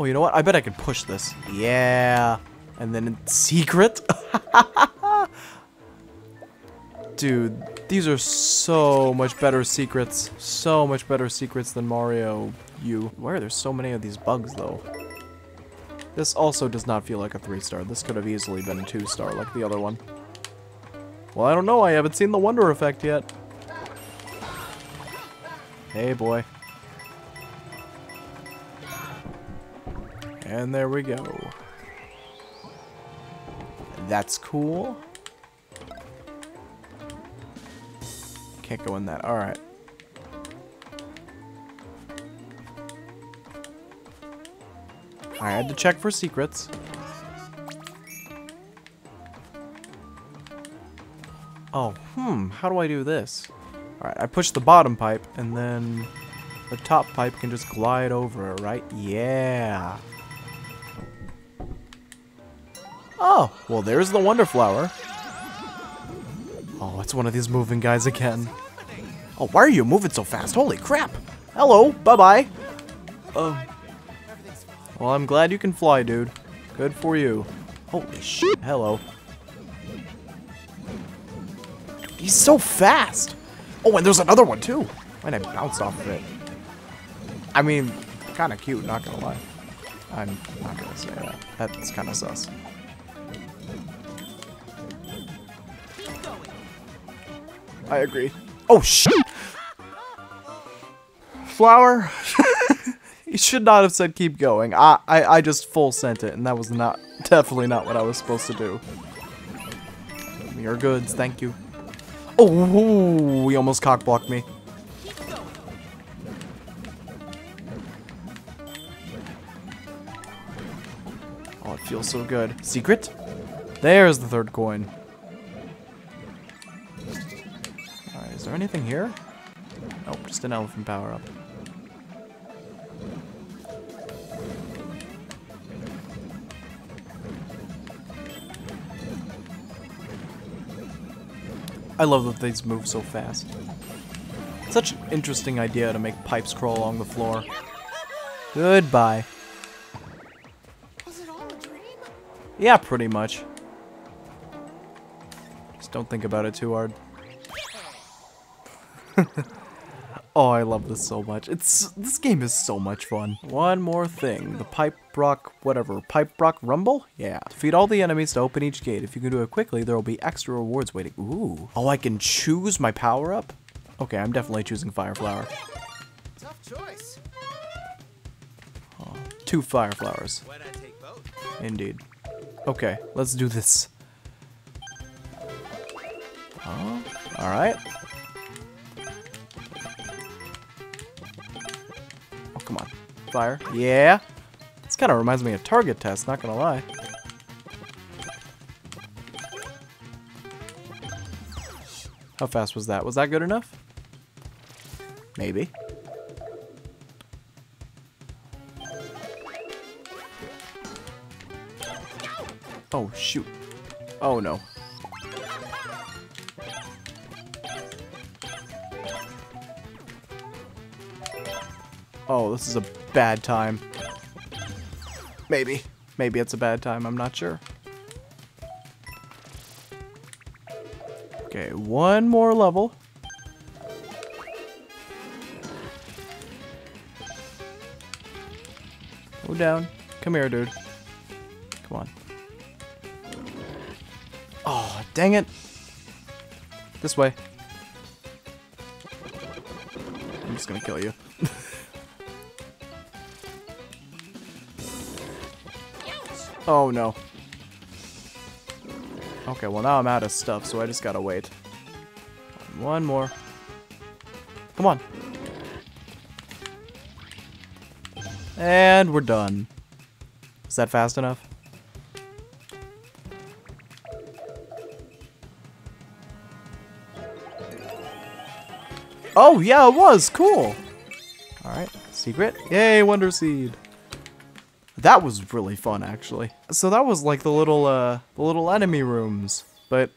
Oh, you know what? I bet I could push this. Yeah. And then in secret? Dude, these are so much better secrets. So much better secrets than Mario U. Why are there so many of these bugs, though? This also does not feel like a 3-star. This could have easily been a 2-star like the other one. Well, I don't know. I haven't seen the Wonder Effect yet. Hey, boy. And there we go. That's cool. Can't go in that. Alright. I had to check for secrets. Oh, hmm. How do I do this? Alright, I push the bottom pipe, and then the top pipe can just glide over it, right? Yeah. Oh, well, there's the Wonder Flower. Oh, it's one of these moving guys again. Oh, why are you moving so fast? Holy crap! Hello, bye-bye. Oh. Well, I'm glad you can fly, dude. Good for you. Holy shit, hello. He's so fast! Oh, and there's another one, too! Why'd I bounce off of it? I mean, kinda cute, not gonna lie. I'm not gonna say that. That's kinda sus. I agree. Oh, shit! Flower? you should not have said keep going. I, I, I just full sent it, and that was not, definitely not what I was supposed to do. Your goods, thank you. Oh, he almost cockblocked me. Oh, it feels so good. Secret? There's the third coin. Alright, is there anything here? Nope, just an elephant power I love that these move so fast. Such an interesting idea to make pipes crawl along the floor. Goodbye. Yeah, pretty much. Just don't think about it too hard. oh, I love this so much. It's this game is so much fun. One more thing, the pipe rock whatever, pipe rock rumble? Yeah. Defeat all the enemies to open each gate. If you can do it quickly, there will be extra rewards waiting. Ooh. Oh, I can choose my power up? Okay, I'm definitely choosing fire flower. Tough choice. Two fire flowers. Why'd I take both? Indeed. Okay, let's do this. Oh, alright. Come on. Fire. Yeah. This kind of reminds me of target test, not gonna lie. How fast was that? Was that good enough? Maybe. Oh, shoot. Oh, no. Oh, this is a bad time. Maybe. Maybe it's a bad time, I'm not sure. Okay, one more level. Go down. Come here, dude. Come on. Oh, dang it. This way. I'm just gonna kill you. oh no. Okay, well now I'm out of stuff, so I just gotta wait. One more. Come on. And we're done. Is that fast enough? Oh, yeah, it was. Cool. Alright, secret. Yay, Wonder Seed. That was really fun, actually. So that was like the little, uh, the little enemy rooms, but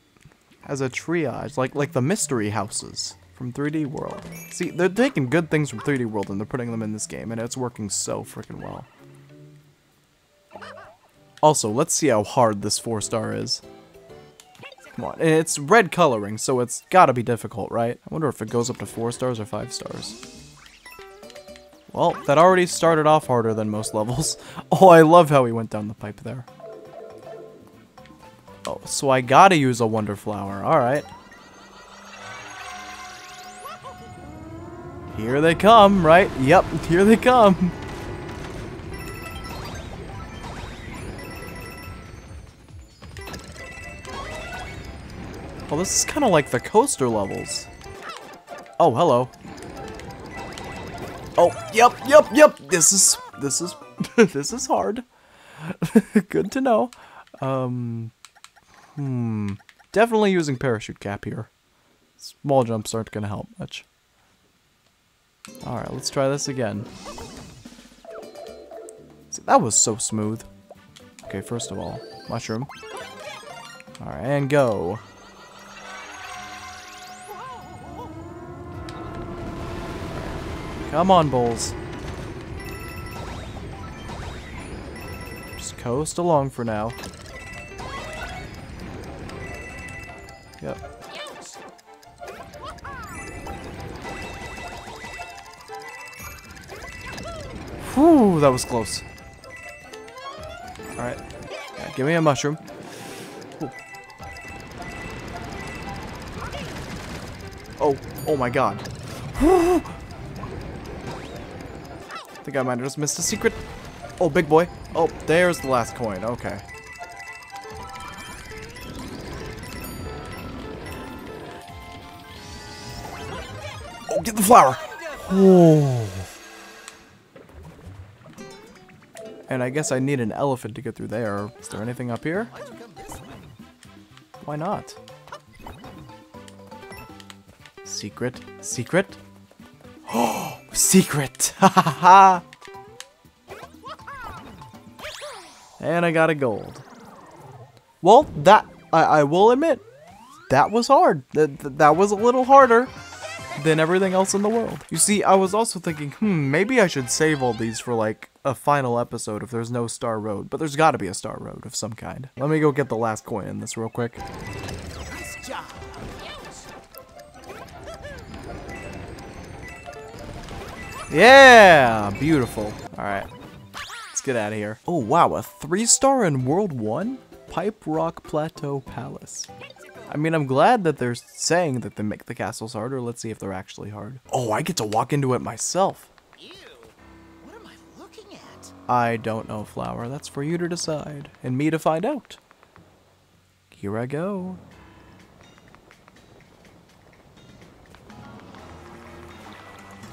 as a triage, like like the mystery houses from 3D World. See, they're taking good things from 3D World and they're putting them in this game, and it's working so freaking well. Also, let's see how hard this four star is. Come on, it's red coloring, so it's gotta be difficult, right? I wonder if it goes up to four stars or five stars. Well, that already started off harder than most levels. Oh, I love how he went down the pipe there. Oh, so I gotta use a Wonder Flower. Alright. Here they come, right? Yep, here they come. Well, this is kind of like the coaster levels. Oh, hello. Oh, yep, yep, yep. This is this is this is hard. Good to know. Um hmm. Definitely using parachute cap here. Small jumps aren't gonna help much. Alright, let's try this again. See, that was so smooth. Okay, first of all, mushroom. Alright, and go. Come on, Bulls. Just coast along for now. Yep. Whew, that was close. Alright. Give me a mushroom. Ooh. Oh, oh my god. Think I might have just missed a secret. Oh, big boy. Oh, there's the last coin. Okay. Oh, get the flower. Oh. And I guess I need an elephant to get through there. Is there anything up here? Why not? Secret? Secret? Secret! And I got a gold. Well, that, I, I will admit, that was hard. That, that- that was a little harder than everything else in the world. You see, I was also thinking, hmm, maybe I should save all these for like a final episode if there's no Star Road, but there's gotta be a Star Road of some kind. Let me go get the last coin in this real quick. Nice job. Yeah, beautiful. All right, let's get out of here. Oh wow, a three star in World One, Pipe Rock Plateau Palace. I mean, I'm glad that they're saying that they make the castles harder. Let's see if they're actually hard. Oh, I get to walk into it myself. Ew. What am I looking at? I don't know, Flower. That's for you to decide, and me to find out. Here I go.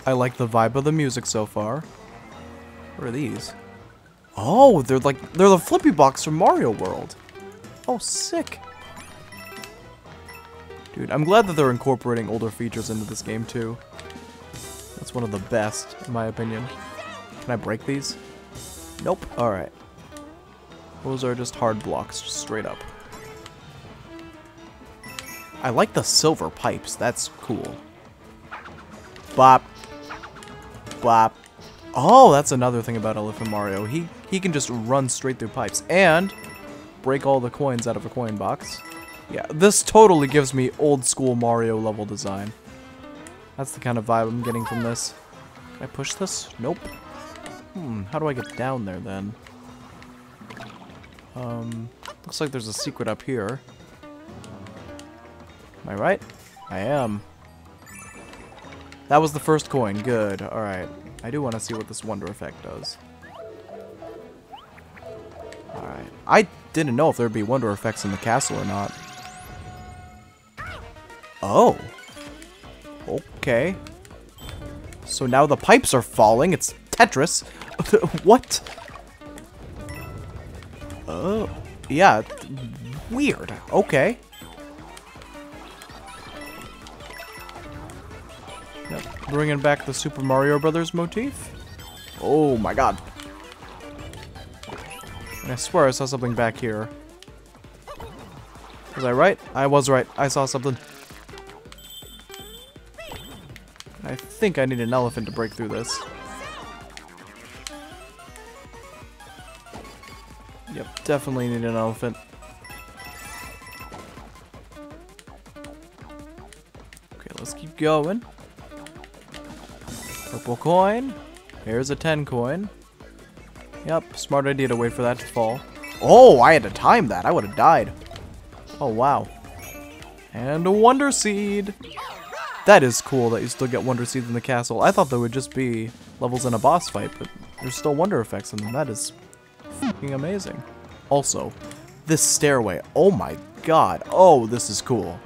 I like the vibe of the music so far. What are these? Oh, they're like they're the flippy box from Mario World. Oh, sick. Dude, I'm glad that they're incorporating older features into this game too. That's one of the best, in my opinion. Can I break these? Nope. Alright. Those are just hard blocks, just straight up. I like the silver pipes. That's cool. Bop. Bop. Oh, that's another thing about Elephant Mario. He he can just run straight through pipes and break all the coins out of a coin box. Yeah, this totally gives me old school Mario level design. That's the kind of vibe I'm getting from this. Can I push this? Nope. Hmm, how do I get down there then? Um, looks like there's a secret up here. Am I right? I am. That was the first coin. Good. Alright. I do want to see what this wonder effect does. Alright. I didn't know if there'd be wonder effects in the castle or not. Oh. Okay. So now the pipes are falling. It's Tetris. what? Oh. Yeah. Weird. Okay. Bringing back the Super Mario Brothers motif. Oh my god. I swear I saw something back here. Was I right? I was right. I saw something. I think I need an elephant to break through this. Yep, definitely need an elephant. Okay, let's keep going. Purple coin. Here's a 10 coin. Yep, smart idea to wait for that to fall. Oh, I had to time that. I would have died. Oh, wow. And a Wonder Seed. That is cool that you still get Wonder Seeds in the castle. I thought there would just be levels in a boss fight, but there's still Wonder effects in them. That is fucking amazing. Also, this stairway. Oh my god. Oh, this is cool.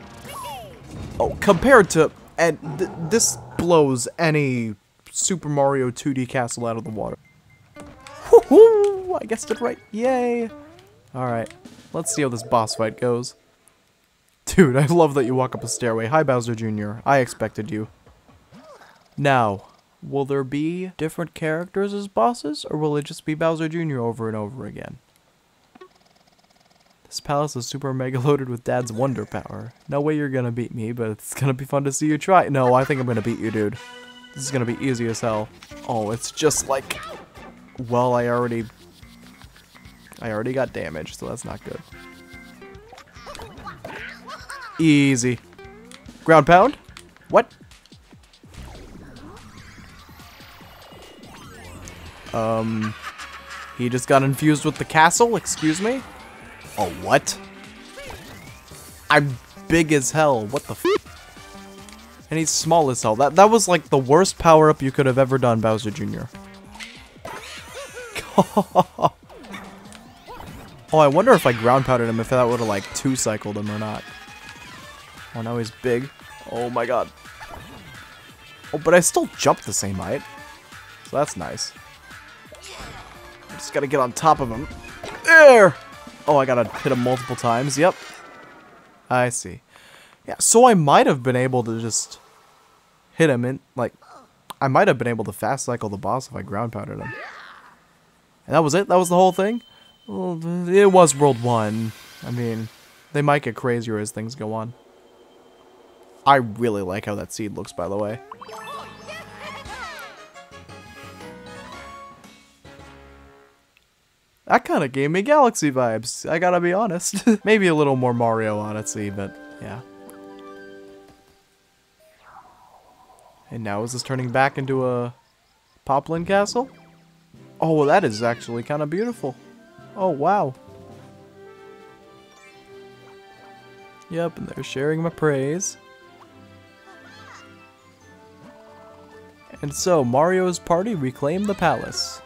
Oh, compared to... And th this blows any Super Mario 2D castle out of the water. Woohoo! I guessed it right. Yay! Alright, let's see how this boss fight goes. Dude, I love that you walk up a stairway. Hi, Bowser Jr. I expected you. Now, will there be different characters as bosses, or will it just be Bowser Jr. over and over again? This palace is super mega loaded with Dad's wonder power. No way you're gonna beat me, but it's gonna be fun to see you try. No, I think I'm gonna beat you, dude. This is gonna be easy as hell. Oh, it's just like... Well, I already... I already got damaged, so that's not good. Easy. Ground pound? What? Um... He just got infused with the castle? Excuse me? Oh, what? I'm big as hell. What the f- And he's small as hell. That, that was like the worst power-up you could have ever done, Bowser Jr. oh, I wonder if I ground pounded him, if that would have like two-cycled him or not. Oh, now he's big. Oh my god. Oh, but I still jumped the same height. So that's nice. I just gotta get on top of him. There! Oh, I gotta hit him multiple times. Yep. I see. Yeah, so I might have been able to just hit him in, like, I might have been able to fast cycle the boss if I ground pounded him. And that was it? That was the whole thing? Well, it was World 1. I mean, they might get crazier as things go on. I really like how that seed looks, by the way. That kind of gave me Galaxy vibes, I gotta be honest. Maybe a little more Mario Odyssey, but yeah. And now is this turning back into a Poplin Castle? Oh, well, that is actually kind of beautiful. Oh, wow. Yep, and they're sharing my praise. And so, Mario's party reclaimed the palace.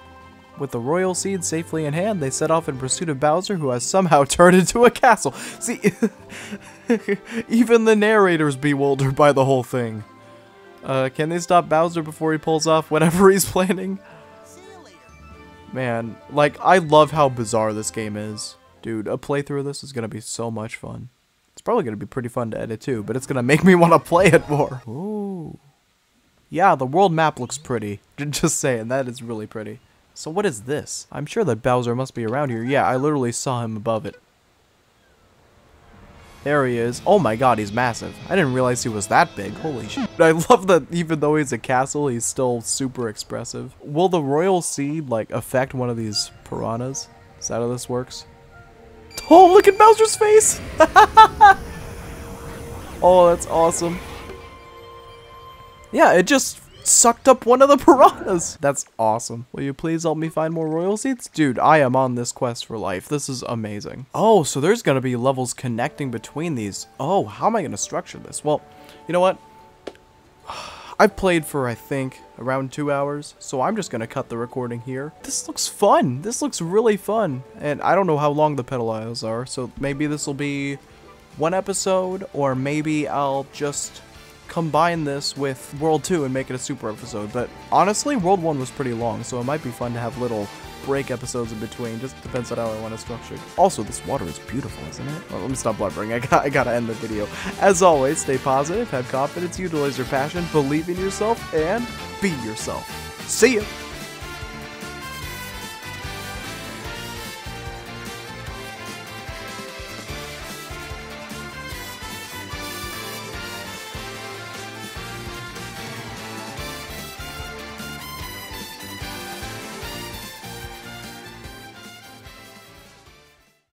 With the royal seed safely in hand, they set off in pursuit of Bowser, who has somehow turned into a castle. See, even the narrator's bewildered by the whole thing. Uh, can they stop Bowser before he pulls off whatever he's planning? See you later. Man, like, I love how bizarre this game is. Dude, a playthrough of this is gonna be so much fun. It's probably gonna be pretty fun to edit too, but it's gonna make me want to play it more. Ooh. Yeah, the world map looks pretty. Just saying, that is really pretty. So what is this? I'm sure that Bowser must be around here. Yeah, I literally saw him above it. There he is. Oh my god, he's massive. I didn't realize he was that big. Holy shit. I love that even though he's a castle, he's still super expressive. Will the royal seed, like, affect one of these piranhas? Is that how this works? Oh, look at Bowser's face! oh, that's awesome. Yeah, it just sucked up one of the piranhas. That's awesome. Will you please help me find more royal seeds? Dude, I am on this quest for life. This is amazing. Oh, so there's gonna be levels connecting between these. Oh, how am I gonna structure this? Well, you know what? I've played for, I think, around two hours, so I'm just gonna cut the recording here. This looks fun. This looks really fun. And I don't know how long the Petal Isles are, so maybe this will be one episode, or maybe I'll just combine this with World 2 and make it a super episode. But honestly, World 1 was pretty long, so it might be fun to have little break episodes in between. Just depends on how I want to structure it. Also, this water is beautiful, isn't it? Well, let me stop blubbering. I, got, I gotta end the video. As always, stay positive, have confidence, utilize your passion, believe in yourself, and be yourself. See ya!